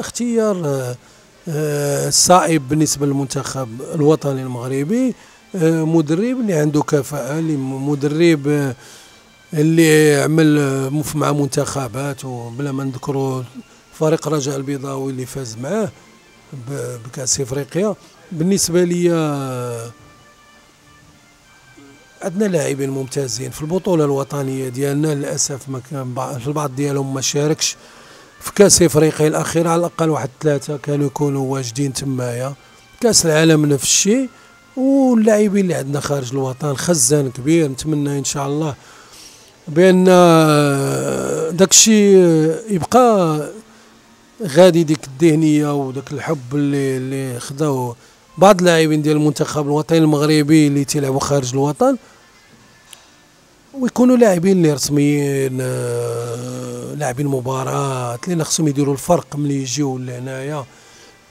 اختيار صائب بالنسبة للمنتخب الوطني المغربي مدرب اللي عنده كفاءة مدرب اللي عمل مع منتخبات وبلا ما نذكروا فريق رجاء البيضاوي اللي فاز معاه بكأس إفريقيا. بالنسبة لي عندنا لاعبين ممتازين في البطولة الوطنية ديالنا للأسف ما كان البعض ديالهم ما شاركش. في كأس إفريقيا الاخيره على الأقل واحد ثلاثة كانوا يكونوا واجدين تمايا. كأس العالم نفس الشيء واللاعبين اللي عندنا خارج الوطن خزان كبير نتمنى إن شاء الله بأن داك الشيء يبقى غادي ديك الذهنية وداك الحب اللي اللي خداو بعض اللاعبين ديال المنتخب الوطني المغربي اللي تيلعبوا خارج الوطن. ويكونوا لاعبين اللي رسميين آه، لاعبين مباراة اللي خصهم يديروا الفرق ملي يجيو لهنايا.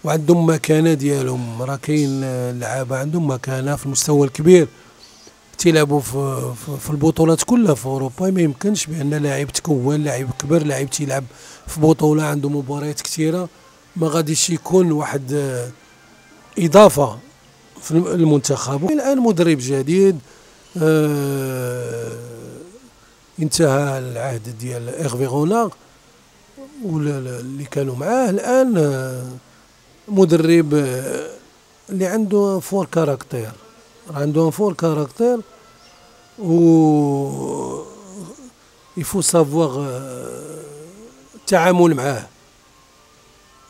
وعندهم مكانة ديالهم. راه كاين لعابة عندهم مكانة في المستوى الكبير. تيلعبوا في, في البطولات كلها في أوروبا. ما يمكنش بأن لاعب تكون لاعب كبر لاعب تيلعب في بطولة عنده مباريات كثيرة. ما غاديش يكون واحد آه، إضافة في المنتخب. الآن مدرب جديد آه انتهى العهد ديال إيرفي رونار واللي كانوا معاه الآن آه، مدرب آه، اللي عنده fort caractère. عنده fort caractère و il faut savoir التعامل معاه.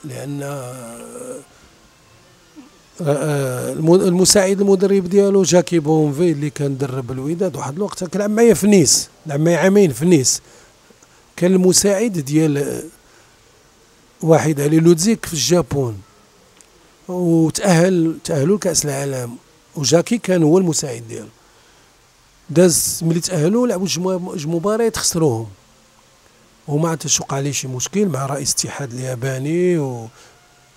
لأن آه، المساعد المدرب ديالو جاكي بونفي اللي كان درب الوداد. واحد الوقت كان لعب معايا في نيس لعب معايا عامين في نيس كان المساعد ديال واحد علي لودزيك في الجابون. وتأهل تأهلوا لكأس العالم. وجاكي كان هو المساعد ديالو. داز ملي تأهلوا لعبوا جوج مباريات خسروهم. وما عاد وقع عليه شي مشكل مع رئيس الاتحاد الياباني و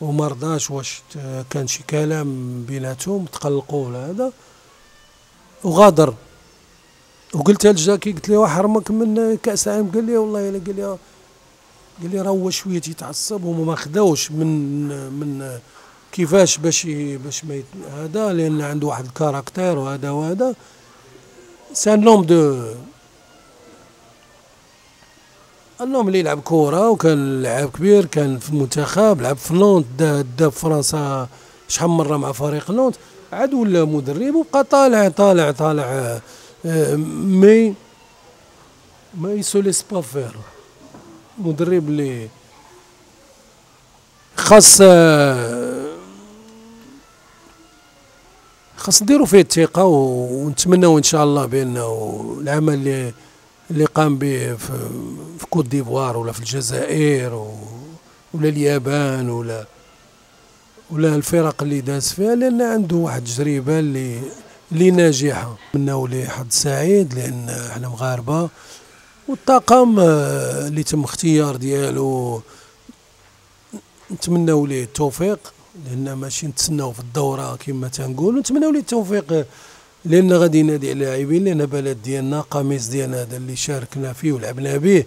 وما رضاش واش كان شي كلام بيناتهم تقلقوا ولا هذا. وغادر. وقلتها لجاكي قلت له حرمك من كأس العالم. قال لي والله قال لي قال لي راه هو شوية تيتعصب وما خداوش من من كيفاش باش باش ما هذا لأن عنده واحد الكاركتير وهذا وهذا. سان لوم دو انهم اللي يلعب كوره وكان لاعب كبير كان في المنتخب لعب في لونت دا في فرنسا شحال مرة مع فريق لونت. عاد ولا مدرب وبقى طالع طالع طالع آه، مي ما يسوليس با فير. مدرب اللي خاص آه، خاص نديرو فيه الثقة ونتمناو إن شاء الله بأنه العمل اللي اللي قام به في, كوت ديفوار ولا في الجزائر ولا اليابان ولا ولا الفرق اللي داز فيها لأن عنده واحد التجربه اللي اللي ناجحة. منه حظ سعيد لأن إحنا مغاربة. والطاقم آه، اللي تم اختيار ديالو نتمناو ليه التوفيق لأن ماشي نتسناو في الدورة كما تنقول نتمناو ليه التوفيق لأن غادي ينادي على اللاعبين لأن بلد ديالنا قميص ديالنا هذا اللي شاركنا فيه ولعبنا به.